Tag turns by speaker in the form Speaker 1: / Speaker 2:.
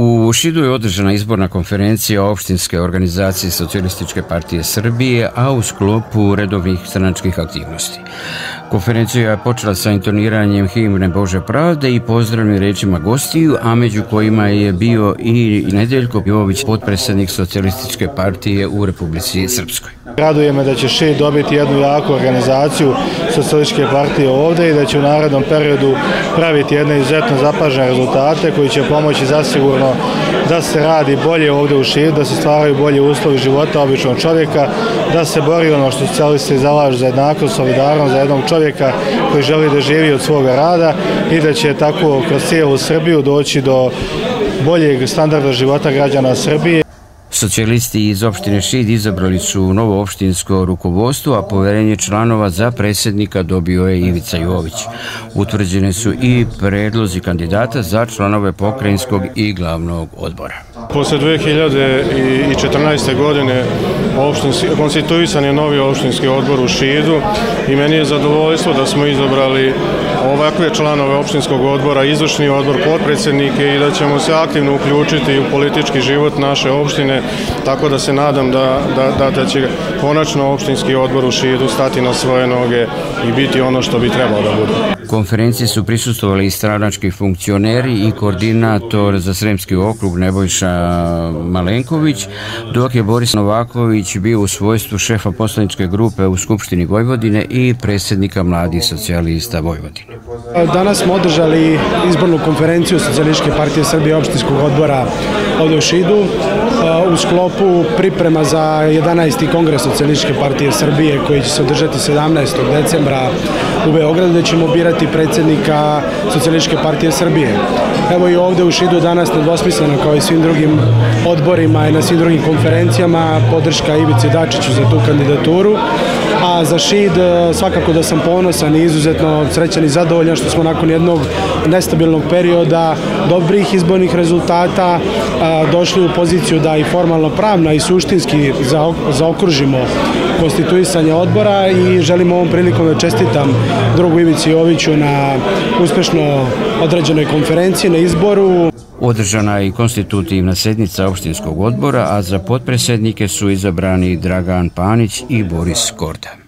Speaker 1: U Šidu je održana izborna konferencija opštinske organizacije Socialističke partije Srbije, a u sklopu redovnih stranačkih aktivnosti. Konferencija je počela sa intoniranjem himne Bože pravde i pozdravnim rečima gostiju, a među kojima je bio i Nedeljko Jović, potpredsjednik Socialističke partije u Republici Srpskoj.
Speaker 2: Raduje me da će ŠID dobiti jednu jaku organizaciju Socialističke partije ovde i da će u narednom periodu praviti jedne izuzetno zapažene rezultate koji će pomoći zasigurno da se radi bolje ovde u ŠID, da se stvaraju bolje uslovi života običnog čovjeka, da se bori ono što socialisti zalažu za jednakost, solidarnost, za jednog čovjeka koji želi da živi od svoga rada i da će tako kroz cijelu Srbiju doći do boljeg standarda života građana Srbije.
Speaker 1: Socijalisti iz opštine Šid izabrali su novo opštinsko rukovodstvo, a poverenje članova za predsjednika dobio je Ivica Jović. Utvrđene su i predlozi kandidata za članove pokrajinskog i glavnog odbora.
Speaker 3: Posle 2014. godine konstituisan je novi opštinski odbor u Šidu i meni je zadovoljstvo da smo izabrali ovakve članove opštinskog odbora, izvršni odbor, potpredsjednike i da ćemo se aktivno uključiti u politički život naše opštine, tako da se nadam da, da, da će konačno opštinski odbor u Šidu stati na svoje noge i biti ono što bi trebalo da bude.
Speaker 1: Konferenciji su prisustovali i stranački funkcioneri i koordinator za Sremski okrug Nebojša Malenković, dok je Boris Novaković bio u svojstvu šefa poslaničke grupe u Skupštini Vojvodine i predsjednika mladih socijalista Vojvodine.
Speaker 4: Danas smo održali izbornu konferenciju Socijalističke partije Srbije opštinskog odbora ovde u Šidu u sklopu priprema za 11. kongres Socijalističke partije Srbije koji će se održati 17. decembra u Beogradu gde ćemo birati predsjednika Socijalističke partije Srbije. Evo i ovde u Šidu danas nedvosmisleno kao i svim drugim odborima i na svim drugim konferencijama podrška Ivici Dačiću za tu kandidaturu a za Šid svakako da sam ponosan i izuzetno srećan i zadovoljan što smo nakon jednog nestabilnog perioda dobrih izbornih rezultata došli u poziciju da i formalno pravno i suštinski zaokružimo konstituisanje odbora i želim ovom prilikom da čestitam drugu Ivici Joviću na uspešno odrađenoj konferenciji na izboru.
Speaker 1: Održana je i konstitutivna sednica opštinskog odbora, a za potpredsjednike su izabrani Dragan Panić i Boris Korda.